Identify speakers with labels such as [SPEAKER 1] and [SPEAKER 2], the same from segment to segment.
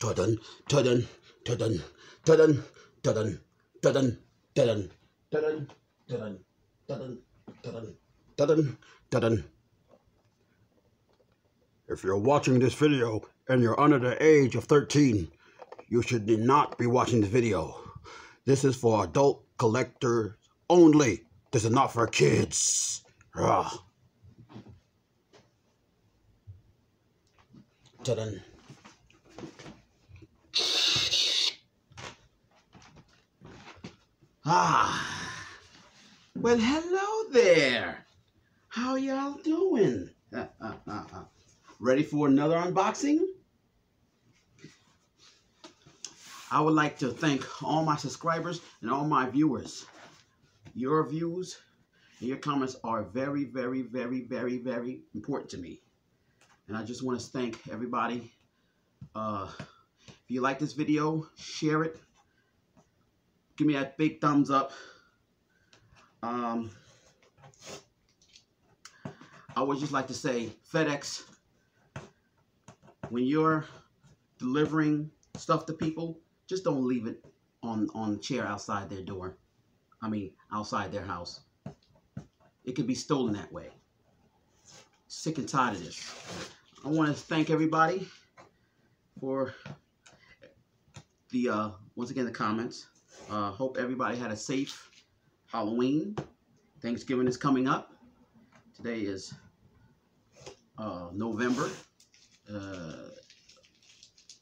[SPEAKER 1] If you're watching this video and you're under the age of 13, you should not be watching this video. This is for adult collectors only. This is not for kids. Ugh. Tudun. Ah. Well, hello there. How y'all doing? Ready for another unboxing? I would like to thank all my subscribers and all my viewers. Your views and your comments are very, very, very, very, very important to me. And I just want to thank everybody. Uh, if you like this video, share it. Give me that big thumbs up. Um, I would just like to say, FedEx, when you're delivering stuff to people, just don't leave it on, on the chair outside their door. I mean, outside their house. It could be stolen that way. Sick and tired of this. I want to thank everybody for the, uh, once again, the comments. Uh, hope everybody had a safe Halloween. Thanksgiving is coming up. Today is uh, November, uh,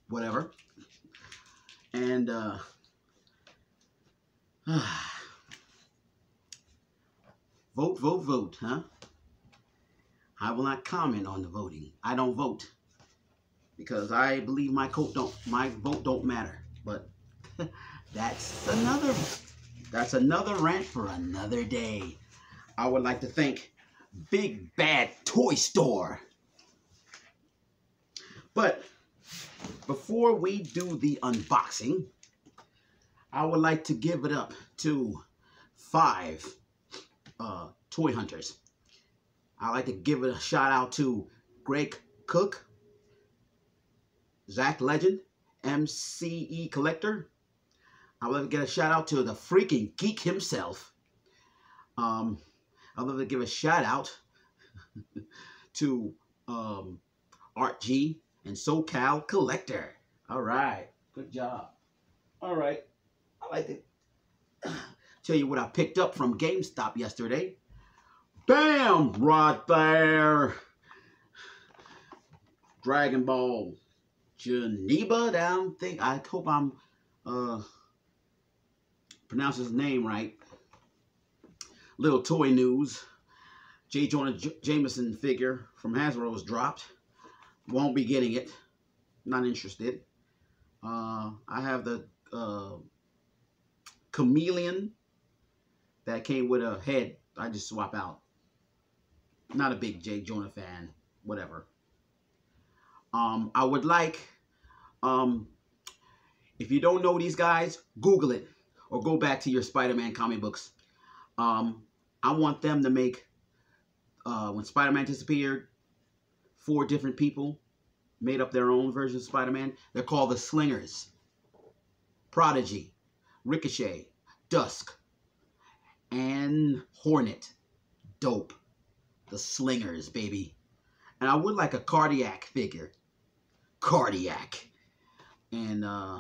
[SPEAKER 1] whatever. And uh, vote, vote, vote, huh? I will not comment on the voting. I don't vote because I believe my coat don't my vote don't matter. But that's another that's another rant for another day. I would like to thank Big Bad Toy Store. But before we do the unboxing, I would like to give it up to five uh, toy hunters. I'd like to give a shout out to Greg Cook, Zach Legend, MCE Collector. I want to get a shout out to the freaking geek himself. Um, I want to give a shout out to um, Art G and SoCal Collector. All right, good job. All right, I like to tell you what I picked up from GameStop yesterday. Bam! Right there. Dragon Ball Geneva down thing. I hope I'm uh pronouncing his name right. Little toy news. J. Jonah J Jameson figure from Hasbro was dropped. Won't be getting it. Not interested. Uh, I have the uh, chameleon that came with a head. I just swap out. Not a big J. Jonah fan. Whatever. Um, I would like, um, if you don't know these guys, Google it or go back to your Spider-Man comic books. Um, I want them to make, uh, when Spider-Man disappeared, four different people made up their own version of Spider-Man. They're called the Slingers. Prodigy, Ricochet, Dusk, and Hornet. Dope. The Slingers, baby. And I would like a cardiac figure. Cardiac. And, uh,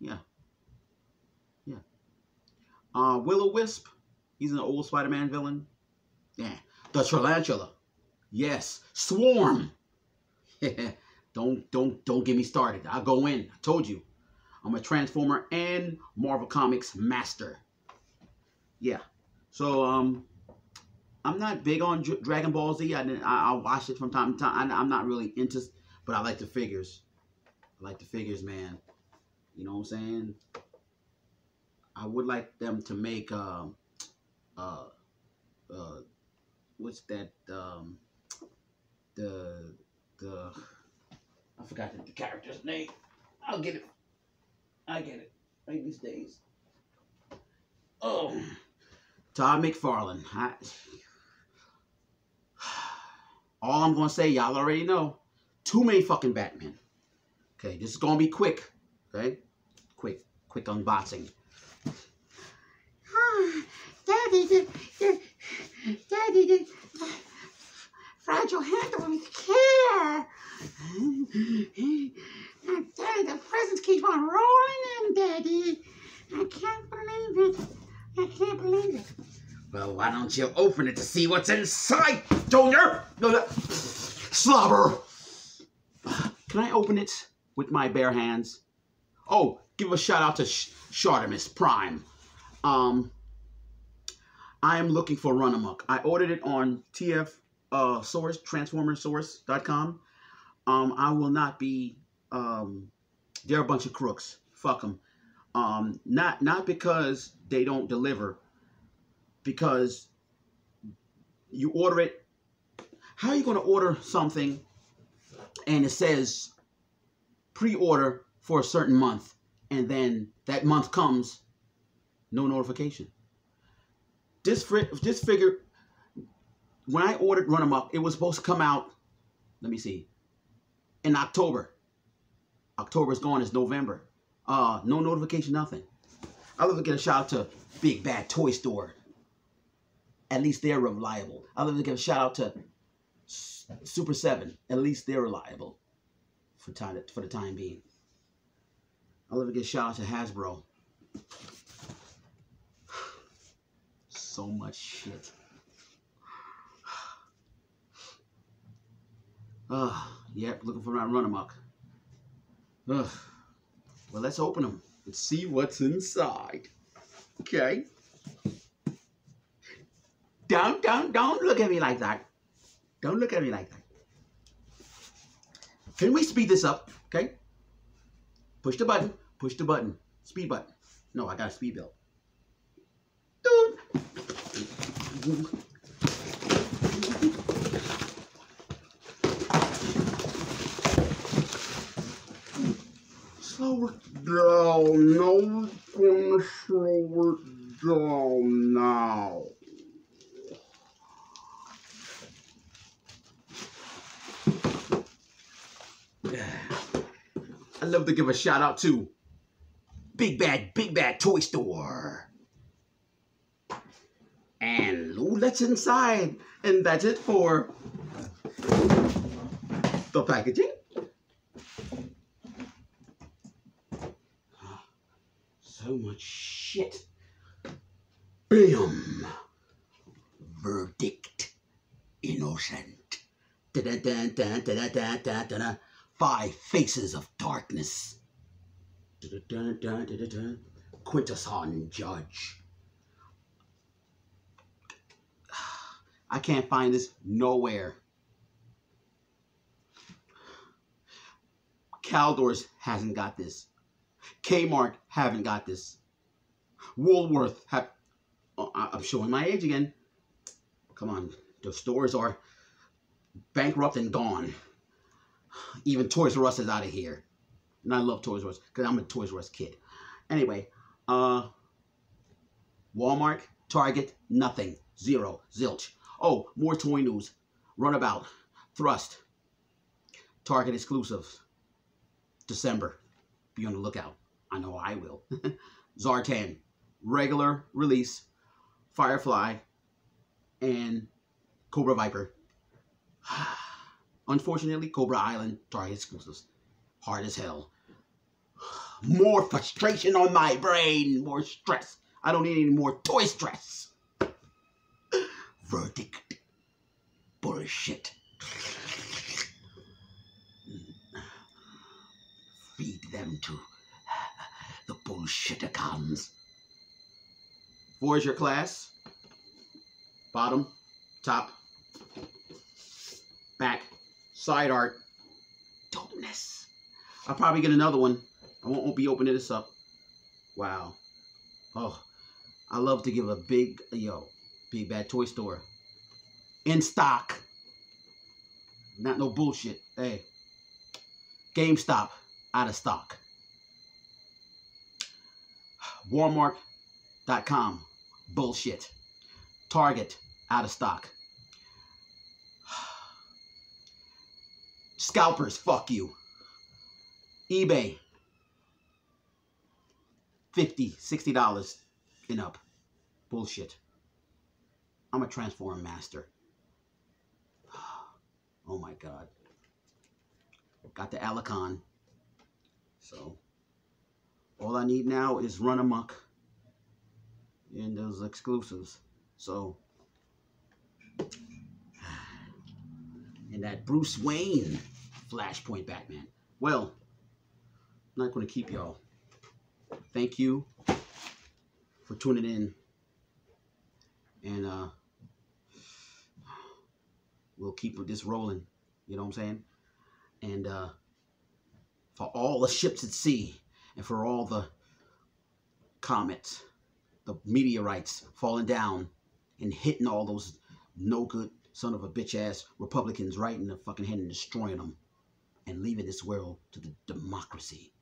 [SPEAKER 1] yeah. Yeah. Uh, Will-O-Wisp. He's an old Spider-Man villain. Yeah. The Tarantula. Yes. Swarm. don't, don't, don't get me started. I'll go in. I told you. I'm a Transformer and Marvel Comics master. Yeah. So, um, I'm not big on Dragon Ball Z. I, I, I watch it from time to time. I, am not really into, but I like the figures. I like the figures, man. You know what I'm saying? I would like them to make, um, uh, uh, what's that, um, the, the, I forgot the, the character's name. I'll get it. I get it. Right these days. Oh, Todd McFarlane. I, all I'm to say, y'all already know. Too many fucking Batman. Okay, this is to be quick. Okay? Quick, quick unboxing.
[SPEAKER 2] Daddy, the, the, Daddy, the fragile handle with care. Daddy, the presents keep on rolling in, Daddy. I can't believe it. I can't believe it.
[SPEAKER 1] Well, why don't you open it to see what's inside, Junior? Slobber! Can I open it with my bare hands? Oh, give a shout out to Sh- Shartimus Prime. Um, I am looking for Runamuck. I ordered it on TF uh, Source, TransformerSource.com. Um, I will not be. Um, they're a bunch of crooks. Fuck them. Um, not not because they don't deliver, because you order it. How are you going to order something and it says pre-order for a certain month, and then that month comes, no notification? This figure, when I ordered Runamuck, it was supposed to come out. Let me see. In October. October is gone. It's November. Uh, no notification, nothing. I'd love to get a shout out to Big Bad Toy Store. At least they're reliable. I'd love to give a shout out to Super Seven. At least they're reliable for time for the time being. I'd love to give a shout out to Hasbro. So much shit. Ugh, yep, looking for my Runamuck. Ugh. Well, let's open them and see what's inside. Okay. Don't, don't, don't look at me like that. Don't look at me like that. Can we speed this up? Okay. Push the button. Push the button. Speed button. No, I got a speed belt. Slow it down. No one's gonna slow it down now. I'd love to give a shout out to Big Bad, Big Bad Toy Store. that's inside. And that's it for the packaging. So much shit. Bam! Verdict. Innocent. Da -da -da -da -da -da -da -da Five faces of darkness. Da -da -da -da -da -da. Quintesson judge. I can't find this nowhere. Caldors hasn't got this. Kmart haven't got this. Woolworth have. Oh, I'm showing my age again. Come on, the stores are bankrupt and gone. Even Toys R Us is out of here. And I love Toys R Us because I'm a Toys R Us kid. Anyway, uh, Walmart, Target, nothing, zero, zilch. Oh, more toy news. Runabout, Thrust, Target exclusives, December. Be on the lookout. I know I will. Zartan, regular release, Firefly, and Cobra Viper. Unfortunately, Cobra Island, Target exclusives. Hard as hell. More frustration on my brain, more stress. I don't need any more toy stress. Verdict. Bullshit. Feed them to the bullshitticons. Four is your class. Bottom, top, back, side art. Dopeness. I'll probably get another one. I won't, won't be opening this up. Wow. Oh, I love to give a big, yo, big bad toy store. In stock. Not no bullshit. Hey. GameStop, out of stock. Walmart.com, bullshit. Target, out of stock. Scalpers, fuck you. eBay, 50 60 dollars and up bullshit i'm a transform master. Oh my god. Got the Allicon so all i need now is Runamuck in those exclusives. So and that bruce wayne flashpoint batman. Well i'm not going to keep y'all. Thank you for tuning in. And uh, we'll keep this rolling. You know what I'm saying? And uh, for all the ships at sea and for all the comets, the meteorites falling down and hitting all those no good son of a bitch ass Republicans right in the fucking head and destroying them and leaving this world to the democracy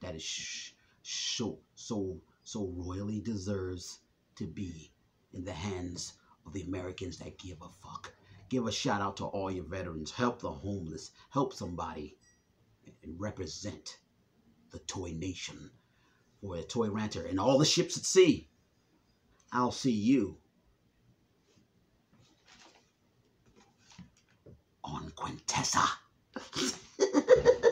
[SPEAKER 1] that is so so so royally deserves to be in the hands the Americans that give a fuck. Give a shout out to all your veterans. Help the homeless. Help somebody and represent the toy nation for a toy ranter and all the ships at sea. I'll see you on Quintessa.